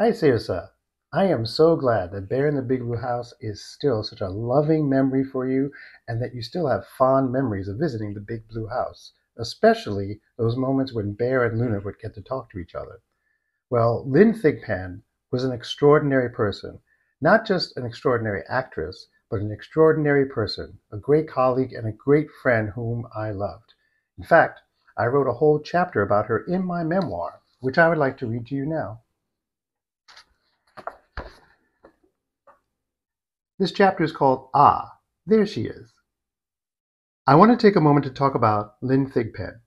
Hi, Saoirse. I am so glad that Bear in the Big Blue House is still such a loving memory for you and that you still have fond memories of visiting the Big Blue House, especially those moments when Bear and Luna would get to talk to each other. Well, Lynne Thigpen was an extraordinary person, not just an extraordinary actress, but an extraordinary person, a great colleague, and a great friend whom I loved. In fact, I wrote a whole chapter about her in my memoir, which I would like to read to you now. This chapter is called Ah, There She Is. I want to take a moment to talk about Lynne Thigpen.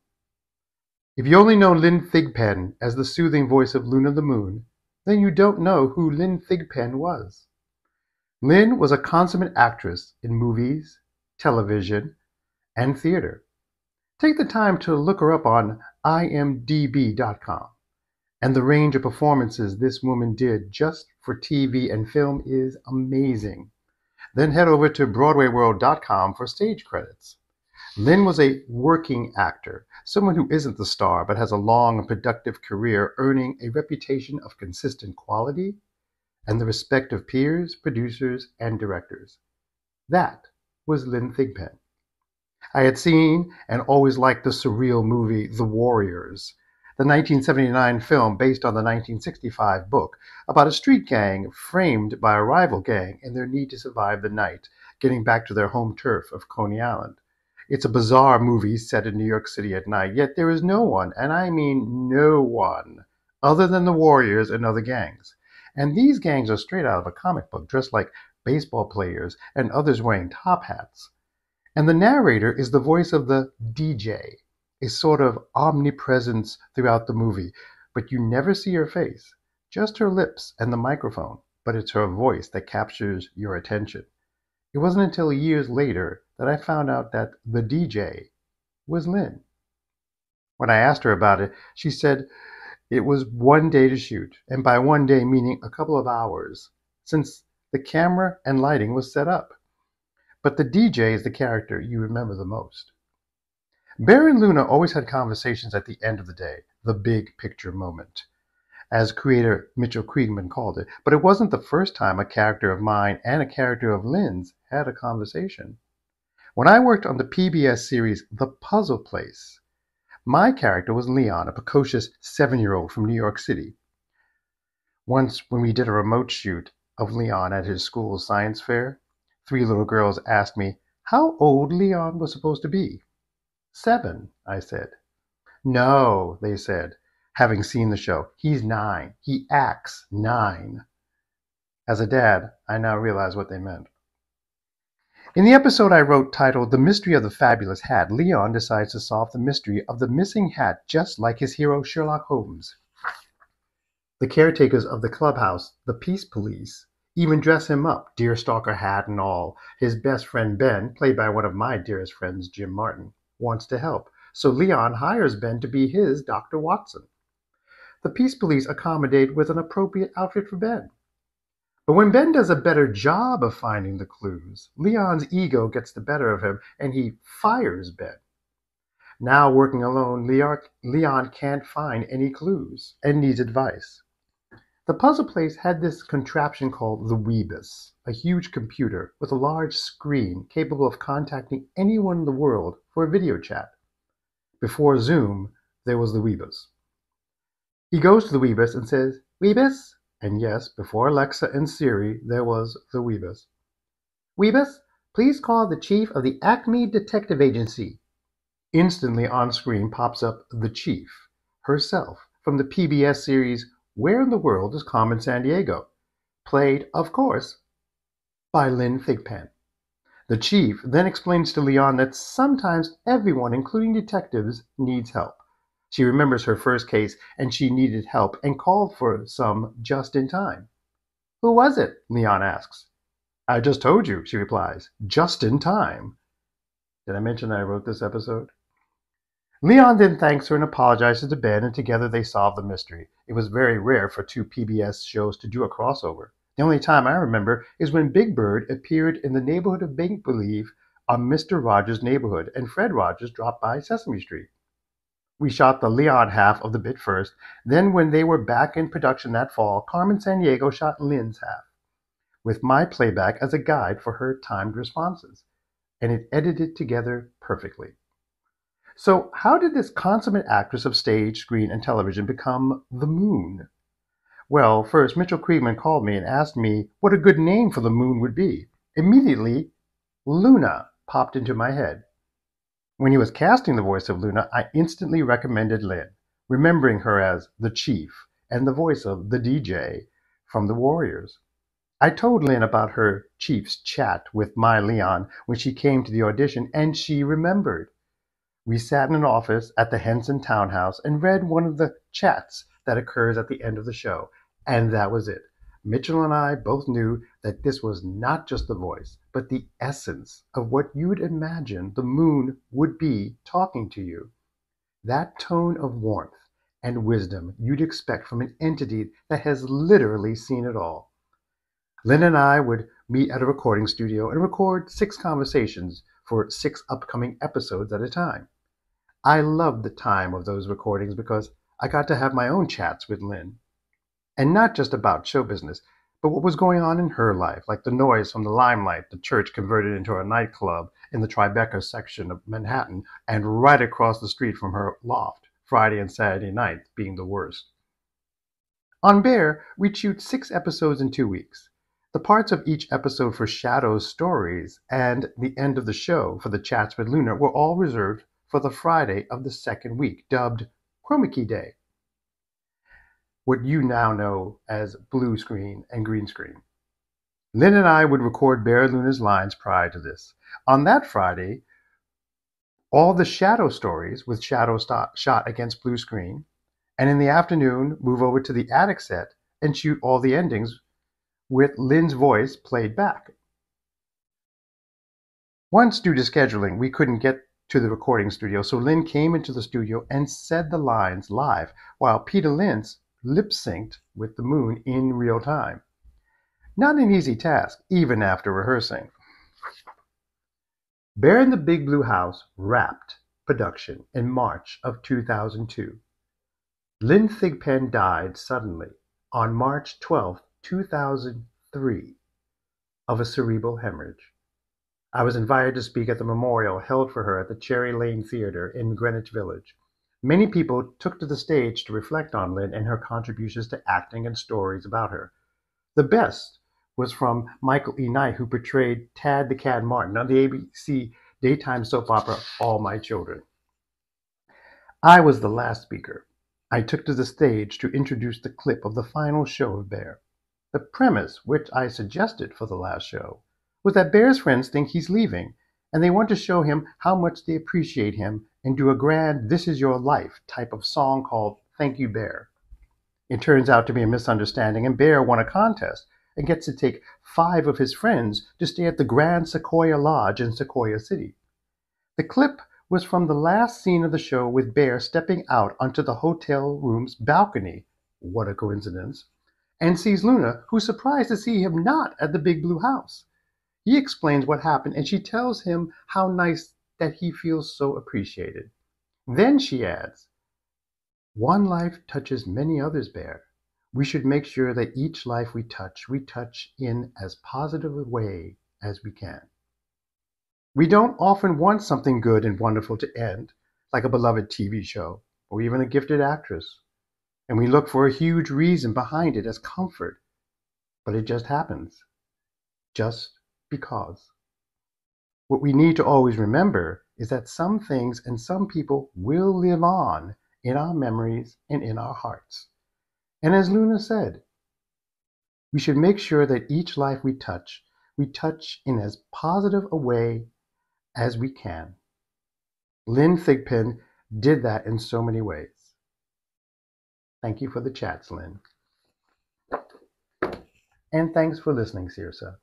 If you only know Lynne Thigpen as the soothing voice of Luna the Moon, then you don't know who Lynne Thigpen was. Lynne was a consummate actress in movies, television, and theater. Take the time to look her up on imdb.com. And the range of performances this woman did just for TV and film is amazing. Then head over to BroadwayWorld.com for stage credits. Lynne was a working actor, someone who isn't the star but has a long and productive career earning a reputation of consistent quality and the respect of peers, producers, and directors. That was Lynne Thigpen. I had seen and always liked the surreal movie The Warriors, the 1979 film based on the 1965 book about a street gang framed by a rival gang in their need to survive the night, getting back to their home turf of Coney Island. It's a bizarre movie set in New York City at night, yet there is no one, and I mean no one, other than the Warriors and other gangs. And these gangs are straight out of a comic book, dressed like baseball players and others wearing top hats. And the narrator is the voice of the DJ, a sort of omnipresence throughout the movie, but you never see her face, just her lips and the microphone, but it's her voice that captures your attention. It wasn't until years later that I found out that the DJ was Lynne. When I asked her about it, she said it was one day to shoot, and by one day meaning a couple of hours, since the camera and lighting was set up. But the DJ is the character you remember the most. Bear and Luna always had conversations at the end of the day, the big picture moment as creator Mitchell Kriegman called it. But it wasn't the first time a character of mine and a character of Lynne's had a conversation. When I worked on the PBS series The Puzzle Place, my character was Leon, a precocious seven year old from New York City. Once, when we did a remote shoot of Leon at his school's science fair, three little girls asked me how old Leon was supposed to be. Seven, I said. No, they said having seen the show. He's nine. He acts nine. As a dad, I now realize what they meant. In the episode I wrote titled The Mystery of the Fabulous Hat, Leon decides to solve the mystery of the missing hat just like his hero Sherlock Holmes. The caretakers of the clubhouse, the Peace Police, even dress him up, deerstalker hat and all. His best friend Ben, played by one of my dearest friends, Jim Martin, wants to help. So Leon hires Ben to be his Dr. Watson the Peace Police accommodate with an appropriate outfit for Ben. But when Ben does a better job of finding the clues, Leon's ego gets the better of him and he fires Ben. Now, working alone, Leon can't find any clues and needs advice. The puzzle place had this contraption called the Weebus, a huge computer with a large screen capable of contacting anyone in the world for a video chat. Before Zoom, there was the Weebus. He goes to the Weebus and says, Weebus? And yes, before Alexa and Siri, there was the Weebus. Weebus, please call the chief of the Acme Detective Agency. Instantly on screen pops up the chief, herself, from the PBS series Where in the World is Carmen Sandiego? Played, of course, by Lynne Thigpen. The chief then explains to Leon that sometimes everyone, including detectives, needs help. She remembers her first case and she needed help and called for some just in time. Who was it? Leon asks. I just told you, she replies, just in time. Did I mention that I wrote this episode? Leon then thanks her and apologizes to Ben, and together they solve the mystery. It was very rare for two PBS shows to do a crossover. The only time I remember is when Big Bird appeared in the neighborhood of Make Believe on Mr. Rogers' Neighborhood, and Fred Rogers dropped by Sesame Street. We shot the Leon half of the bit first. Then, when they were back in production that fall, Carmen Sandiego shot Lynne's half, with my playback as a guide for her timed responses, and it edited together perfectly. So, how did this consummate actress of stage, screen, and television become the moon? Well, first, Mitchell Kriegman called me and asked me what a good name for the moon would be. Immediately, Luna popped into my head. When he was casting the voice of Luna, I instantly recommended Lynne, remembering her as the Chief and the voice of the DJ from the Warriors. I told Lynne about her Chief's chat with my Leon when she came to the audition, and she remembered. We sat in an office at the Henson Townhouse and read one of the chats that occurs at the end of the show, and that was it. Mitchell and I both knew that this was not just the voice, but the essence of what you'd imagine the moon would be talking to you. That tone of warmth and wisdom you'd expect from an entity that has literally seen it all. Lynne and I would meet at a recording studio and record six conversations for six upcoming episodes at a time. I loved the time of those recordings because I got to have my own chats with Lynne and not just about show business, but what was going on in her life, like the noise from the limelight, the church converted into a nightclub in the Tribeca section of Manhattan, and right across the street from her loft, Friday and Saturday nights being the worst. On Bear, we'd shoot six episodes in two weeks. The parts of each episode for Shadow's stories and the end of the show for the chats with Luna were all reserved for the Friday of the second week, dubbed Chroma Key Day what you now know as blue screen and green screen. Lynne and I would record Bear Luna's lines prior to this. On that Friday, all the shadow stories with shadow shot against blue screen, and in the afternoon, move over to the attic set and shoot all the endings with Lynne's voice played back. Once, due to scheduling, we couldn't get to the recording studio, so Lynne came into the studio and said the lines live, while Peter Linz lip synced with the moon in real time. Not an easy task, even after rehearsing. Bear in the Big Blue House wrapped production in March of 2002. Lynne Thigpen died suddenly on March 12, 2003, of a cerebral hemorrhage. I was invited to speak at the memorial held for her at the Cherry Lane Theater in Greenwich Village. Many people took to the stage to reflect on Lynne and her contributions to acting and stories about her. The best was from Michael E. Knight, who portrayed Tad the Cad Martin on the ABC daytime soap opera All My Children. I was the last speaker. I took to the stage to introduce the clip of the final show of Bear. The premise, which I suggested for the last show, was that Bear's friends think he's leaving, and they want to show him how much they appreciate him and do a grand This Is Your Life type of song called Thank You Bear. It turns out to be a misunderstanding, and Bear won a contest and gets to take five of his friends to stay at the Grand Sequoia Lodge in Sequoia City. The clip was from the last scene of the show with Bear stepping out onto the hotel room's balcony. What a coincidence. And sees Luna, who's surprised to see him not at the big blue house. He explains what happened, and she tells him how nice that he feels so appreciated. Then she adds, One life touches many others, Bear. We should make sure that each life we touch, we touch in as positive a way as we can. We don't often want something good and wonderful to end, like a beloved TV show or even a gifted actress, and we look for a huge reason behind it as comfort, but it just happens, just because. What we need to always remember is that some things and some people will live on in our memories and in our hearts. And as Luna said, we should make sure that each life we touch, we touch in as positive a way as we can. Lynne Thigpen did that in so many ways. Thank you for the chats, Lynne. And thanks for listening, Saoirse.